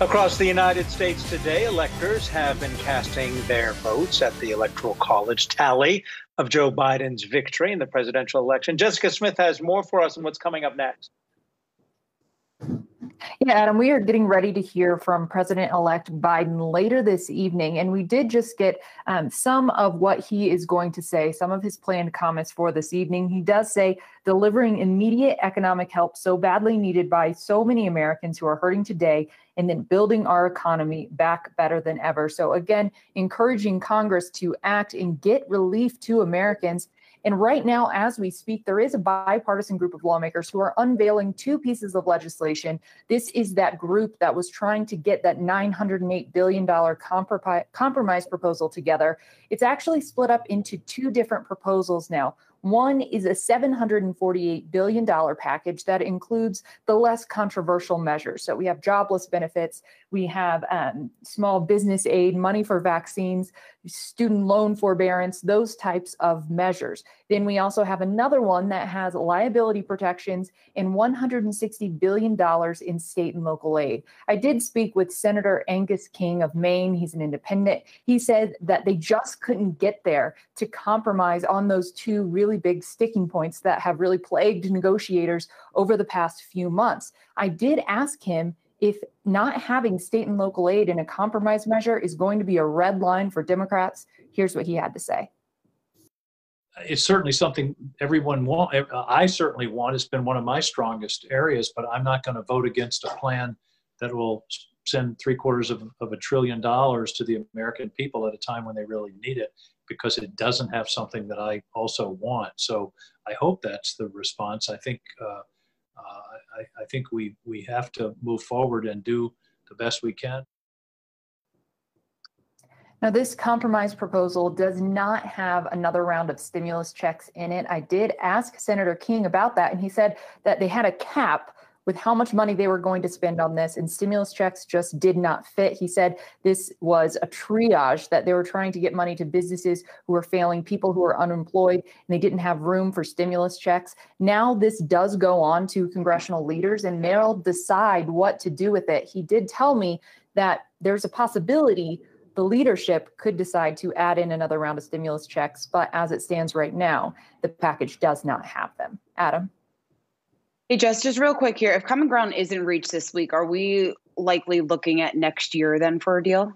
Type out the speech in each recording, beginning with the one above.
Across the United States today, electors have been casting their votes at the Electoral College tally of Joe Biden's victory in the presidential election. Jessica Smith has more for us on what's coming up next. Yeah, Adam, we are getting ready to hear from President elect Biden later this evening. And we did just get um, some of what he is going to say, some of his planned comments for this evening. He does say delivering immediate economic help so badly needed by so many Americans who are hurting today, and then building our economy back better than ever. So, again, encouraging Congress to act and get relief to Americans and right now, as we speak, there is a bipartisan group of lawmakers who are unveiling two pieces of legislation. This is that group that was trying to get that $908 billion compromise proposal together. It's actually split up into two different proposals now. One is a $748 billion package that includes the less controversial measures. So we have jobless benefits, we have um, small business aid, money for vaccines, student loan forbearance, those types of measures. Then we also have another one that has liability protections and $160 billion in state and local aid. I did speak with Senator Angus King of Maine. He's an independent. He said that they just couldn't get there to compromise on those two really big sticking points that have really plagued negotiators over the past few months. I did ask him if not having state and local aid in a compromise measure is going to be a red line for Democrats, here's what he had to say. It's certainly something everyone want. Eh, I certainly want. It's been one of my strongest areas, but I'm not going to vote against a plan that will send three quarters of, of a trillion dollars to the American people at a time when they really need it because it doesn't have something that I also want. So I hope that's the response. I think uh, uh, I, I think we, we have to move forward and do the best we can. Now, this compromise proposal does not have another round of stimulus checks in it. I did ask Senator King about that, and he said that they had a cap with how much money they were going to spend on this, and stimulus checks just did not fit. He said this was a triage that they were trying to get money to businesses who were failing, people who are unemployed, and they didn't have room for stimulus checks. Now, this does go on to congressional leaders, and they'll decide what to do with it. He did tell me that there's a possibility the leadership could decide to add in another round of stimulus checks, but as it stands right now, the package does not have them. Adam. Hey, Jess, just real quick here. If common ground isn't reached this week, are we likely looking at next year then for a deal?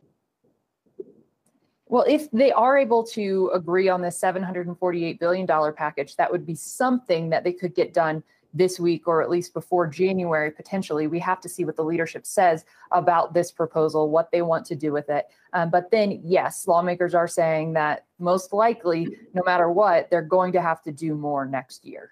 Well, if they are able to agree on this $748 billion package, that would be something that they could get done this week or at least before January, potentially. We have to see what the leadership says about this proposal, what they want to do with it. Um, but then, yes, lawmakers are saying that most likely, no matter what, they're going to have to do more next year.